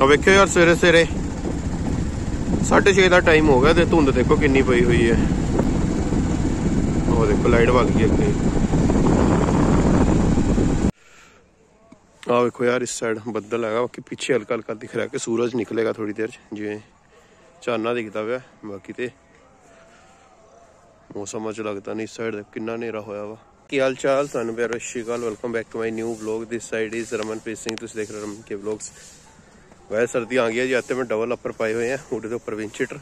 ਆ ਵੇਖਿਓ ਯਾਰ, ਸਵੇਰੇ ਸਵੇਰੇ 6:30 ਦਾ ਟਾਈਮ ਹੋ ਗਿਆ ਤੇ ਧੁੰਦ ਦੇਖੋ ਕਿੰਨੀ ਪਈ ਹੋਈ ਹੈ। ਉਹ ਦੇਖੋ ਲਾਈਟ ਵੱਗ ਗਈ ਅੱਗੇ। ਆ ਵੇਖੋ ਯਾਰ, ਇਸ ਸਾਈਡ ਬੱਦਲ ਹੈਗਾ, ਬਾਕੀ ਪਿੱਛੇ ਹਲਕਾ ਹਲਕਾ ਦਿਖ ਰਿਹਾ ਕਿ ਸੂਰਜ ਨਿਕਲੇਗਾ ਥੋੜੀ ਦੇਰ ਚ, ਜਿਵੇਂ ਚਾਨਣਾ ਦਿਖਦਾ ਪਿਆ, ਬਾਕੀ ਤੇ ਮੌਸਮ ਅਚ ਲੱਗਦਾ ਨਹੀਂ, ਇਸ ਸਾਈਡ ਕਿੰਨਾ ਹਨੇਰਾ ਹੋਇਆ ਵਾ। ਕੀ ਹਾਲ ਚਾਲ? ਤੁਹਾਨੂੰ ਪਿਆਰਾ, ਸਤਿ ਸ਼੍ਰੀ ਅਕਾਲ welcome back to my new vlog this side is Ramanpreet Singh, ਤੁਸੀਂ ਦੇਖ ਰਹੇ ਹੋ ਰਮਨ ਕੇ ਵਲੌਗਸ ਵੈਸੇ ਸਰਦੀ ਆ ਗਈ ਜੀ, ਅੱਜ ਮੈਂ ਡਬਲ ਅਪਰ ਪਾਏ ਹੋਏ ਆ ਹੁੱਡ ਦੇ ਉੱਪਰ ਵਿੰਚੀਟਰ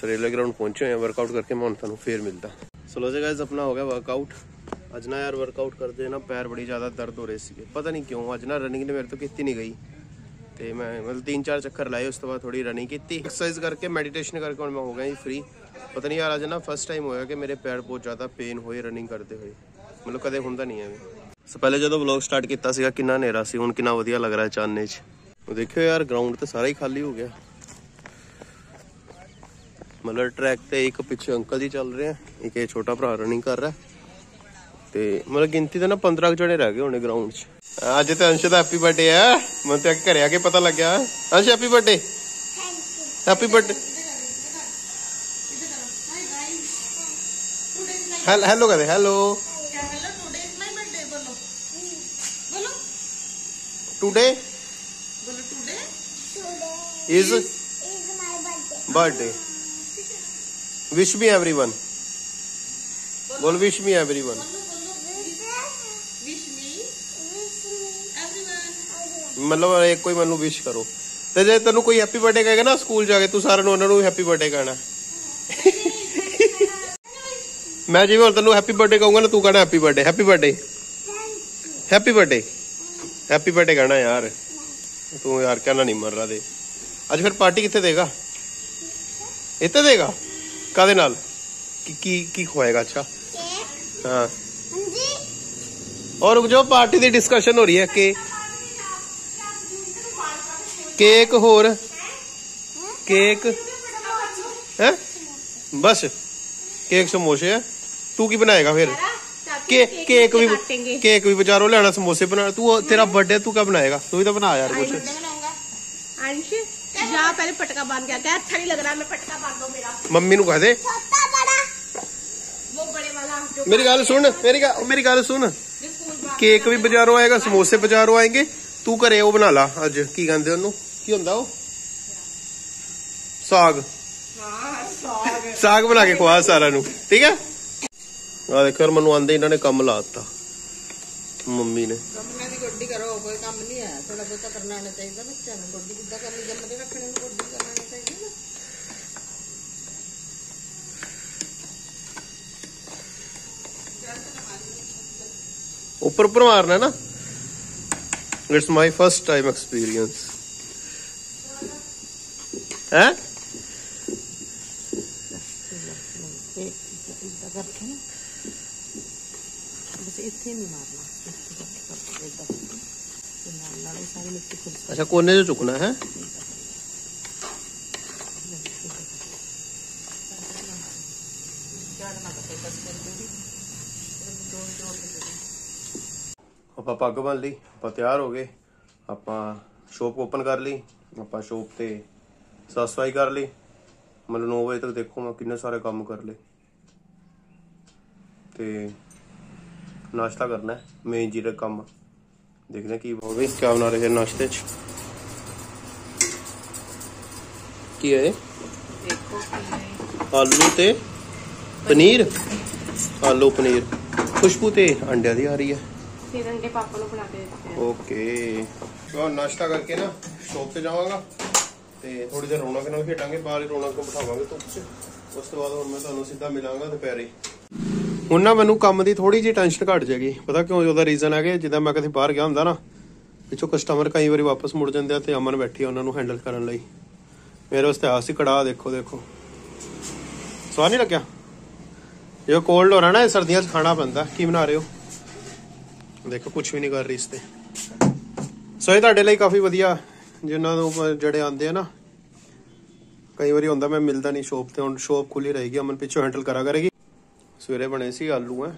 ਸਰੇਲਾ ਗਰਾਊਂਡ ਪਹੁੰਚੇ ਹੋਏ ਆ ਵਰਕਆਊਟ ਕਰਕੇ ਮੈਂ ਹੁਣ ਤੁਹਾਨੂੰ ਫੇਰ ਮਿਲਦਾ। ਸੋ ਜੀ ਗਾਇਸ ਆਪਣਾ ਹੋ ਗਿਆ ਵਰਕਆਊਟ ਅੱਜ ਨਾ ਯਾਰ ਵਰਕਆਊਟ ਕਰਦੇ ਨਾ ਪੈਰ ਬੜੀ ਜ਼ਿਆਦਾ ਦਰਦ ਹੋ ਰਹੇ ਸੀਗੇ। ਪਤਾ ਨਹੀਂ ਕਿਉਂ, ਅੱਜ ਨਾ ਰਨਿੰਗ ਨੇ ਮੇਰੇ ਤੋਂ ਕੀਤੀ ਨਹੀਂ ਗਈ। ਤੇ ਮੈਂ ਮਤਲਬ ਤਿੰਨ ਚਾਰ ਚੱਕਰ ਲਾਏ, ਉਸ ਤੋਂ ਬਾਅਦ ਥੋੜੀ ਰਨਿੰਗ ਕੀਤੀ। ਐਕਸਰਸਾਈਜ਼ ਕਰਕੇ ਮੈਡੀਟੇਸ਼ਨ ਕਰਕੇ ਹੁਣ ਮੈਂ ਹੋ ਗਿਆ ਜੀ ਫ੍ਰੀ ਪਤਾ ਨਹੀਂ ਯਾਰ ਅੱਜ ਨਾ ਫਸਟ ਟਾਈਮ ਹੋਇਆ ਕਿ ਮੇਰੇ ਪੈਰ ਬਹੁਤ ਜ਼ਿਆਦਾ ਪੇਨ ਹੋਏ ਰਨਿੰਗ ਕਰਦੇ ਹੋਏ। ਮਤਲਬ ਕਦੇ ਹੁੰਦਾ ਨਹੀਂ ਐਵੇਂ। ਸੋ ਪਹਿਲੇ ਜਦੋਂ ਵਲੌਗ ਸਟਾਰਟ ਕੀਤਾ ਸੀਗਾ, ਕਿੰਨਾ ਹਨੇਰਾ ਸੀ, ਹੁਣ ਕਿੰਨਾ ਵਧੀਆ ਲੱਗ ਰਿਹਾ ਚਾਨਣੇ 'ਚ। ਉਹ ਦੇਖਿਓ ਯਾਰ ਗਰਾਊਂਡ ਤੇ ਸਾਰਾ ਹੀ ਖਾਲੀ ਹੋ ਗਿਆ। ਮਤਲਬ ਟਰੈਕ ਤੇ ਇੱਕ ਪਿੱਛੇ ਅੰਕਲ ਜੀ ਚੱਲ ਰਹੇ ਆ ਇੱਕ ਇਹ ਛੋਟਾ ਭਰਾ ਰਨਿੰਗ ਕਰ ਰਿਹਾ। ਤੇ ਮਤਲਬ ਗਿਣਤੀ ਤਾਂ ਨਾ 15 ਕੁ ਜਣੇ ਰਹਿ ਗਏ ਹੋਣੇ ਗਰਾਊਂਡ 'ਚ। ਅੱਜ ਤੇ ਅੰਸ਼ ਦਾ ਹੈਪੀ ਬਰਥਡੇ ਆ। ਮੈਨੂੰ ਤੇ ਘਰੇ ਆ ਕੇ ਪਤਾ ਲੱਗਿਆ। Ansh happy birthday happy birthday hello ਕਹਦੇ hello today is birthday. Wish me everyone. बोल wish me everyone. ਮਤਲਬ ਇੱਕ ਕੋਈ ਮੈਨੂੰ ਵਿਸ਼ ਕਰੋ ਤੇ ਜੇ ਤੈਨੂੰ ਕੋਈ ਹੈਪੀ ਬਰਥਡੇ ਕਹੇਗਾ ਨਾ ਸਕੂਲ ਜਾ ਕੇ ਤੂੰ ਸਾਰਿਆਂ ਨੂੰ ਉਹਨਾਂ ਨੂੰ ਹੈਪੀ ਬਰਥਡੇ ਕਹਿਣਾ ਮੈਂ ਜਿਵੇਂ ਹੁਣ ਤੈਨੂੰ ਹੈਪੀ ਬਰਥਡੇ ਕਹੂੰਗਾ ਨਾ ਤੂੰ ਕਹਿਣਾ happy birthday happy birthday happy birthday happy birthday ਕਹਿਣਾ ਯਾਰ ਤੂੰ ਯਾਰ ਕਹਿਣਾ ਨਹੀਂ ਮੰਨ ਰਹਾ ਦੇ। ਅੱਜ ਫਿਰ ਪਾਰਟੀ ਕਿੱਥੇ ਦੇਗਾ? ਇੱਥੇ ਦੇਗਾ? ਕਾਦੇ ਨਾਲ? ਕੀ ਕੀ ਕੀ ਖਵਾਏਗਾ? ਅੱਛਾ। ਹਾਂ। ਔਰ ਜੋ ਪਾਰਟੀ ਦੀ ਡਿਸਕਸ਼ਨ ਹੋ ਰਹੀ ਹੈ ਕਿ ਕੇਕ ਹੋਰ। ਕੇਕ। ਹੈ? ਬਸ। ਕੇਕ ਸਮੋਸੇ ਤੂੰ ਕੀ ਬਣਾਏਗਾ ਫਿਰ? ਕੇ ਕੇਕ ਵੀ ਕੇਕ ਵੀ ਬਾਜ਼ਾਰੋਂ ਲੈਣਾ ਸਮੋਸੇ ਬਣਾ ਤੂੰ ਤੇਰਾ ਬਰਥਡੇ ਤੂੰ ਕਿਆ ਬਣਾਏਗਾ ਤੂੰ ਵੀ ਤਾਂ ਬਣਾ ਯਾਰ ਕੁਝ अंश जा पहले पटका बांध के आते अच्छा नहीं लग रहा मैं पटका बांध दो मेरा ਮੰਮੀ ਨੂੰ ਕਹਿ ਦੇ वो बड़े वाला जो ਮੇਰੀ ਗੱਲ ਸੁਣ ਮੇਰੀ ਗੱਲ ਮੇਰੀ ਗੱਲ ਸੁਣ स्कूल बांध ਕੇਕ ਵੀ ਬਾਜ਼ਾਰੋਂ ਆਏਗਾ ਸਮੋਸੇ ਬਾਜ਼ਾਰੋਂ ਆਏਗੇ ਤੂੰ ਘਰੇ ਉਹ ਬਣਾ ਲਾ ਅੱਜ ਕੀ ਕਹਿੰਦੇ ਉਹਨੂੰ ਕੀ ਹੁੰਦਾ ਉਹ ਸਾਗ ਸਾਗ ਬਣਾ ਕੇ ਖਵਾ ਸਾਰਿਆਂ ਨੂੰ ਠੀਕ ਹੈ ਆ ਦੇਖੋ ਯਾਰ ਮੈਨੂੰ ਆਂਦੇ ਇਹਨਾਂ ਨੇ ਕੰਮ ਲਾਤਾ ਮੰਮੀ ਨੇ। ਕੰਮਾਂ ਦੀ ਗੋਡੀ ਕਰੋ ਕੋਈ ਕੰਮ ਨਹੀਂ ਹੈ। ਥੋੜਾ ਬਹੁਤਾ ਕਰਨਾ ਆਉਣਾ ਚਾਹੀਦਾ ਬੱਚਿਆਂ ਨੂੰ। ਗੋਡੀ ਕਿੱਦਾਂ ਕਰਨੀ? ਜੰਮਦੇ ਰੱਖਣੇ ਨੂੰ ਗੋਡੀ ਕਰਨਾ ਆਉਣਾ ਚਾਹੀਦਾ ਨਾ। ਉੱਪਰ ਉੱਪਰ ਮਾਰਨਾ ਨਾ। It's my first time experience ਹੈ? ਇਦਾਂ ਕਰਕੇ ਨਾ। ਬਸ ਇੱਥੇ ਨਹੀਂ ਮਾਰਨਾ ਇੱਥੇ ਕਰਕੇ ਕਰਕੇ ਇਦਾਂ ਤੇ ਨਾਲ ਨਾਲ ਇਹ ਸਾਰੀ ਮਿੱਟੀ ਖੁਦ ਅੱਛਾ ਕੋਨੇ 'ਚ ਚੁੱਕਣਾ ਹੈ ਆਪਾਂ ਪੱਗ ਬੰਨ ਲਈ ਆਪਾਂ ਤਿਆਰ ਹੋ ਗਏ ਆਪਾਂ ਸ਼ੋਪ ਓਪਨ ਕਰ ਲਈ ਆਪਾਂ ਸ਼ੋਪ ਤੇ ਸਾਫ਼ ਸਫ਼ਾਈ ਕਰ ਲਈ ਮਤਲਬ 9 ਵਜੇ ਤੱਕ ਦੇਖੋ ਮੈਂ ਕਿੰਨੇ ਸਾਰੇ ਕੰਮ ਕਰ ਲਏ ਤੇ ਨਾਸ਼ਤਾ ਕਰਨਾ ਹੈ ਮੇਨ ਜੀ ਦਾ ਕੰਮ। ਦੇਖਦੇ ਕੀ ਹੋ ਗਈ ਕੀ ਬਣਾ ਰਹੇ ਨਾਸ਼ਤੇ 'ਚ? ਕੀ ਹੈ ਆਲੂ ਤੇ ਪਨੀਰ? ਆਲੂ ਪਨੀਰ। ਖੁਸ਼ਬੂ ਤੇ ਅੰਡਿਆਂ ਦੀ ਆ ਰਹੀ ਹੈ। ਫਿਰ ਅੰਡੇ ਪਾਪਾ ਨੂੰ ਬਣਾ ਕੇ ਦਿੱਤੇ ਓਕੇ। ਚਲੋ ਨਾਸ਼ਤਾ ਕਰਕੇ ਨਾ ਸ਼ੌਪ ਤੇ ਜਾਵਾਂਗਾ ਤੇ ਥੋੜੀ ਦੇਰ ਰੌਣਕ ਨਾਲ ਖੇਡਾਂਗੇ ਬਾਹਰ ਰੌਣਕ ਨੂੰ ਬਿਠਾਵਾਂਗੇ ਧੁੱਪ 'ਚ। ਉਸ ਤੋਂ ਬਾਅਦ ਹੁਣ ਮੈਂ ਤੁਹਾਨੂੰ ਸਿੱਧਾ ਮਿਲਾਂਗਾ ਦੁਪਹਿਰੇ। ਹੁਣ ਨਾ ਮੈਨੂੰ ਕੰਮ ਦੀ ਥੋੜੀ ਜਿਹੀ ਟੈਨਸ਼ਨ ਘਟ ਜਾਏਗੀ। ਪਤਾ ਕਿਉਂ ਉਹਦਾ ਰੀਜ਼ਨ ਹੈ ਕਿ ਜਿੱਦਾਂ ਮੈਂ ਕਦੇ ਬਾਹਰ ਗਿਆ ਹੁੰਦਾ ਨਾ, ਪਿੱਛੋਂ ਕਸਟਮਰ ਕਈ ਵਾਰੀ ਵਾਪਸ ਮੁੜ ਜਾਂਦੇ ਆ ਤੇ ਅਮਨ ਬੈਠੀ ਉਹਨਾਂ ਨੂੰ ਹੈਂਡਲ ਕਰਨ ਲਈ। ਮੇਰੇ ਵਾਸਤੇ ਆ ਸੀ ਕੜਾ ਦੇਖੋ ਦੇਖੋ। ਸਵਾਦ ਨਹੀਂ ਲੱਗਿਆ? ਇਹ ਕੋਲਡ ਹੋ ਰਿਹਾ ਨਾ, ਇਹ ਸਰਦੀਆਂ 'ਚ ਖਾਣਾ ਪੈਂਦਾ। ਕੀ ਬਣਾ ਰਹੇ ਹੋ? ਦੇਖੋ ਕੁਝ ਵੀ ਨਹੀਂ ਕਰ ਰਹੀ ਇਸ ਤੇ। ਸੋ ਇਹ ਤੁਹਾਡੇ ਲਈ ਕਾਫੀ ਵਧੀਆ, ਜਿਨ੍ਹਾਂ ਨੂੰ ਜਿਹੜੇ ਆਉਂਦੇ ਆ ਨਾ, ਕਈ ਵਾਰੀ ਹੁੰਦਾ ਮੈਂ ਮਿਲਦਾ ਨਹੀਂ ਸ਼ੋਪ ਤੇ ਹੁਣ ਸ਼ੋਪ ਖੁੱਲੀ ਰਹੇਗੀ, ਅਮਨ ਪਿੱਛੋਂ ਹੈਂਡਲ ਕਰਾ ਕਰੇਗੀ। ਸਵੇਰੇ ਬਣੇ ਸੀ ਆਲੂ ਐ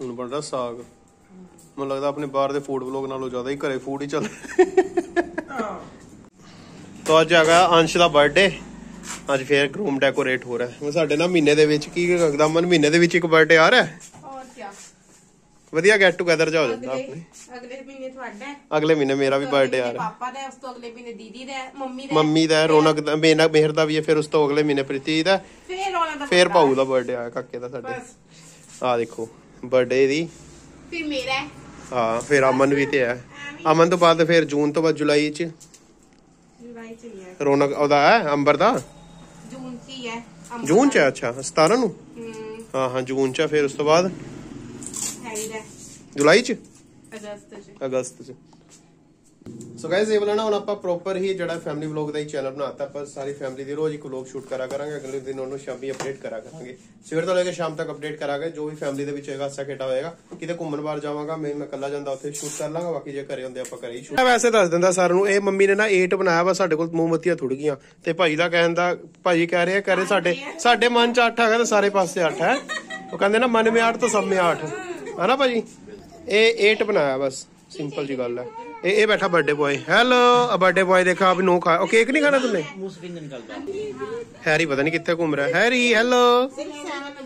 ਹੁਣ ਬਣ ਰਿਹਾ ਸਾਗ। ਮੈਨੂੰ ਲੱਗਦਾ ਆਪਣੇ ਬਾਹਰ ਦੇ ਫੂਡ ਵਲੌਗ ਨਾਲੋਂ ਜ਼ਿਆਦਾ ਹੀ ਘਰੇ ਫੂਡ ਹੀ ਚੱਲ ਤਾਂ ਅੱਜ ਹੈਗਾ ਅੰਸ਼ ਦਾ ਬਰਥਡੇ ਅੱਜ ਫੇਰ ਰੂਮ ਡੈਕੋਰੇਟ ਹੋ ਰਿਹਾ। ਸਾਡੇ ਨਾਲ ਮਹੀਨੇ ਦੇ ਵਿੱਚ ਕੀ ਕਰਦਾ? ਮਨ ਮਹੀਨੇ ਦੇ ਵਿੱਚ ਇੱਕ ਬਰਥਡੇ ਆ ਰਿਹਾ? ਵਧੀਆ ਗੈਟ ਟੂਗੇਦਰ ਜਾ ਹੋ ਜਾਂਦਾ ਆਪਣੇ। ਅਗਲੇ ਮਹੀਨੇ ਤੁਹਾਡਾ ਹੈ। ਅਗਲੇ ਮਹੀਨੇ ਮੇਰਾ ਵੀ ਬਰਥਡੇ ਆ ਰਿਹਾ। ਪਾਪਾ ਦਾ ਉਸ ਤੋਂ ਅਗਲੇ ਮਹੀਨੇ ਦੀਦੀ ਦਾ ਮੰਮੀ ਦਾ ਮੰਮੀ ਦਾ ਰੌਣਕ ਦਾ ਮੇਨਾ ਮਿਹਰ ਦਾ ਵੀ ਹੈ ਫਿਰ ਉਸ ਤੋਂ ਅਗਲੇ ਮਹੀਨੇ ਪ੍ਰੀਤੀ ਦਾ। ਫਿਰ ਰੌਣਕ ਦਾ ਫਿਰ ਭਾਊ ਦਾ ਬਰਥਡੇ ਆ ਕਾਕੇ ਦਾ ਸਾਡੇ। ਆ ਦੇਖੋ ਬਰਥਡੇ ਦੀ। ਫਿਰ ਮੇਰਾ ਹਾਂ। ਫਿਰ ਅਮਨ ਵੀ ਤੇ ਹੈ। ਅਮਨ ਤੋਂ ਬਾਅਦ ਫਿਰ ਜੂਨ ਤੋਂ ਬਾਅਦ ਜੁਲਾਈ ਚ। ਜੁਲਾਈ ਚ ਹੀ ਹੈ। ਰੌਣਕ ਉਹਦਾ ਹੈ ਅੰਬਰ ਦਾ? ਜੂਨ ਚ ਹੀ ਹੈ ਜੂਨ ਚ ਅੱਛਾ 17 ਨੂੰ? ਹਾਂ। ਹਾਂ ਜੂਨ ਚ ਫਿਰ ਉਸ ਤੋਂ ਬਾਅਦ? ਜੁਲਾਈ ਚ? ਅਗਸਤ ਚ। ਸੋ ਗਾਇਜ਼ ਇਹ ਬਲਣਾ ਹੁਣ ਆਪਾਂ ਪ੍ਰੋਪਰ ਹੀ ਜਿਹੜਾ ਫੈਮਿਲੀ ਵਲੌਗ ਦਾ ਹੀ ਚੈਨਲ ਬਣਾਤਾ ਪਰ ਸਾਰੀ ਫੈਮਿਲੀ ਦੀ ਰੋਜ਼ ਇੱਕ ਵਲੌਗ ਸ਼ੂਟ ਕਰਾ ਕਰਾਂਗੇ ਅਗਲੇ ਦਿਨ ਉਹਨੂੰ ਸ਼ਾਮੀ ਅਪਡੇਟ ਕਰਾ ਕਰਾਂਗੇ। ਸਵੇਰ ਤੋਂ ਲੈ ਕੇ ਸ਼ਾਮ ਤੱਕ ਅਪਡੇਟ ਕਰਾਂਗੇ ਜੋ ਵੀ ਫੈਮਿਲੀ ਦੇ ਵਿੱਚ ਹੋਏਗਾ ਅਸਾ ਖੇਡਾ ਹੋਏਗਾ ਕਿਤੇ ਘੁੰਮਣ ਬਾਹਰ ਜਾਵਾਂਗਾ ਮੈਂ ਮੈਂ ਇਕੱਲਾ ਜਾਂਦਾ ਉੱਥੇ ਸ਼ੂਟ ਕਰ ਲਾਂਗਾ ਬਾਕੀ ਜੇ ਘਰੇ ਹੁੰਦੇ ਆਪਾਂ ਘਰੇ ਹੀ ਸ਼ੂਟ ਵੈਸੇ ਦੱਸ ਦਿੰਦਾ ਸਾਰਿਆਂ ਨੂੰ ਇਹ ਮੰਮੀ ਨੇ ਨਾ 8 ਬਣਾਇਆ ਵਾ ਸਾਡੇ ਕੋਲ ਮੋਮਬਤੀਆਂ ਥੁੜ ਗਈਆਂ। ਤੇ ਭਾਈ ਦਾ ਕਹਿਣ ਦਾ ਭਾਈ ਕਹਿ ਰਿਹਾ ਕਰੇ ਸਾਡੇ ਸਾਡੇ ਮਨ ਚ 8 ਹੈਗਾ ਤੇ ਸਾਰੇ ਪਾਸੇ 8 ਹੈ। ਉਹ ਕਹਿੰਦੇ ਨਾ ਮਨ ਮੇ 8 ਤਾਂ ਸਭ ਮੇ 8 ਹੈ ਨਾ ਭਾਜੀ ਇਹ 8 ਬਣਾਇਆ ਬਸ ਸਿੰਪਲ ਜੀ ਗੱਲ ਹੈ। ਇਹ ਇਹ ਬੈਠਾ ਬਰਥਡੇ ਬॉय ਹੈਲੋ ਆ ਬਰਥਡੇ ਬॉय ਦੇਖਾ ਆਪ ਨੂੰ ਖਾ ਉਹ ਕੇਕ ਨਹੀਂ ਖਾਣਾ ਤੁਮਨੇ? ਮੁਸਕਿਨ ਨਿਕਲਦਾ ਹੈਰੀ ਪਤਾ ਨਹੀਂ ਕਿੱਥੇ ਘੁੰਮ ਰਿਹਾ। Harry hello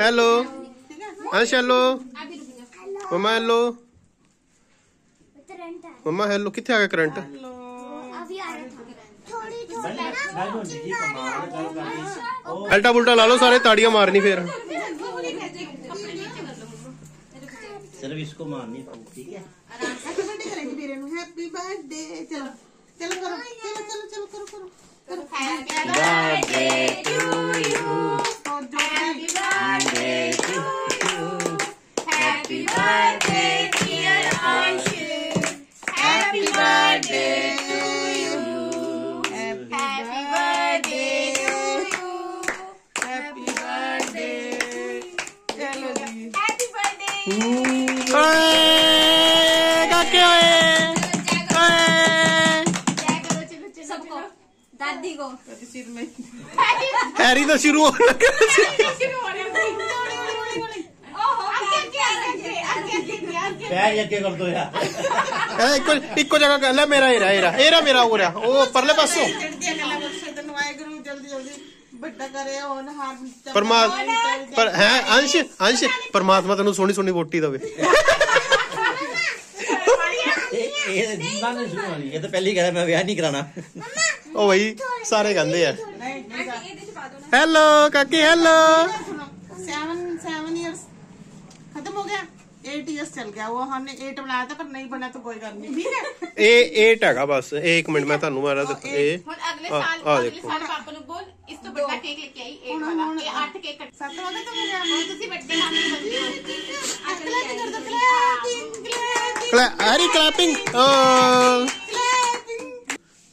hello Ansh hello ਮਮਾ ਹੈਲੋ ਮਮਾ ਹੈਲੋ ਕਿੱਥੇ ਆ ਗਿਆ ਕਰੰਟ? ਅਲਟਾ ਬੁਲਟਾ ਲਾ ਲਓ ਸਾਰੇ ਤਾੜੀਆਂ ਮਾਰਨੀ ਫੇਰ। सिर्फ़ इसको मारनी तू ठीक है? हैप्पी बर्थडे करेंगे वीरे नु। हैप्पी बर्थडे चलो चलो करो चलो चलो चलो करो करो बर्थडे टू यू दो यार ਇਹ ਇੱਕੋ ਇੱਕੋ ਜਗ੍ਹਾ ਕਰ ਲੈ ਮੇਰਾ ਏਰਾ ਏਰਾ ਏਰਾ ਮੇਰਾ ਹੋ ਰਿਹਾ ਉਹ ਪਰਲੇ ਪਾਸੋਂ चढ़ती गला बख्शे तन वाहेगुरु जल्दी जल्दी बड्डा करे ओन हार ਪਰਮਾਤਮਾ ਪਰ ਹੈ ਅੰਸ਼ ਅੰਸ਼ ਪਰਮਾਤਮਾ ਤੈਨੂੰ ਸੋਹਣੀ ਸੋਹਣੀ ਵੋਟੀ ਦੇਵੇ ये ये ना नहीं सुनो ये तो पहले ही कह रहा मैं ब्याह नहीं कराना ਉਹ ਬਈ ਸਾਰੇ ਕਹਿੰਦੇ ਆ। ਹੈਲੋ ਕਾਕੀ ਹੈਲੋ 7 7 ਇਅਰਸ ਖਤਮ ਹੋ ਗਿਆ? 8 ਇਅਰਸ ਚੱਲ ਗਿਆ। ਉਹ ਹਮਨੇ 8 ਬਣਾਇਆ ਤਾਂ ਪਰ ਨਹੀਂ ਬਣਿਆ ਤਾਂ ਕੋਈ ਗੱਲ ਨਹੀਂ। ਠੀਕ ਹੈ। ਇਹ 8 ਹੈਗਾ ਬਸ। ਇਹ 1 ਮਿੰਟ ਮੈਂ ਤੁਹਾਨੂੰ ਮਾਰਾ ਦਿਖਾ ਇਹ ਹੁਣ ਅਗਲੇ ਸਾਲ ਅਗਲੇ ਸਾਲ ਪਾਪਾ ਨੂੰ ਬੋਲ ਇਸ ਤੋਂ ਵੱਡਾ ਕੇਕ ਲੈ ਕੇ ਆਈ 8 ਵਾਲਾ। ਇਹ 8 ਕੇਕ ਸੱਤ ਵਾਲਾ ਤਾਂ ਮੇਰੇ ਆਮ ਤੁਸੀਂ ਵੱਡੇ ਖਾਣੇ ਬੰਦੇ ਹੋ। ਅਗਲੇ ਤੇ ਕਰ ਦੋ। ਕਲੈਪਿੰਗ ਕਲੈਪਿੰਗ ਹਰੀ ਕਲੈਪਿੰਗ ਓ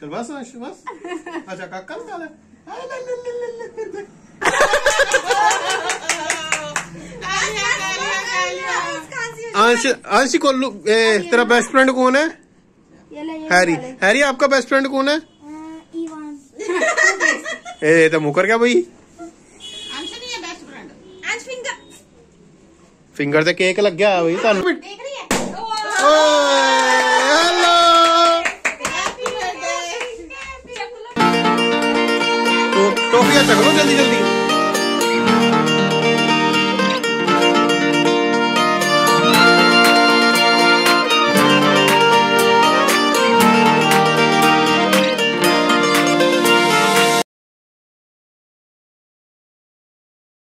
चल बस बस अच्छा काका आंशी आंशी तेरा बेस्ट फ्रेंड कौन है हैरी हैरी आपका बेस्ट फ्रेंड कौन है ए तो मुकर क्या भाई फिंगर से केक लग गया भाई तो Gracias, José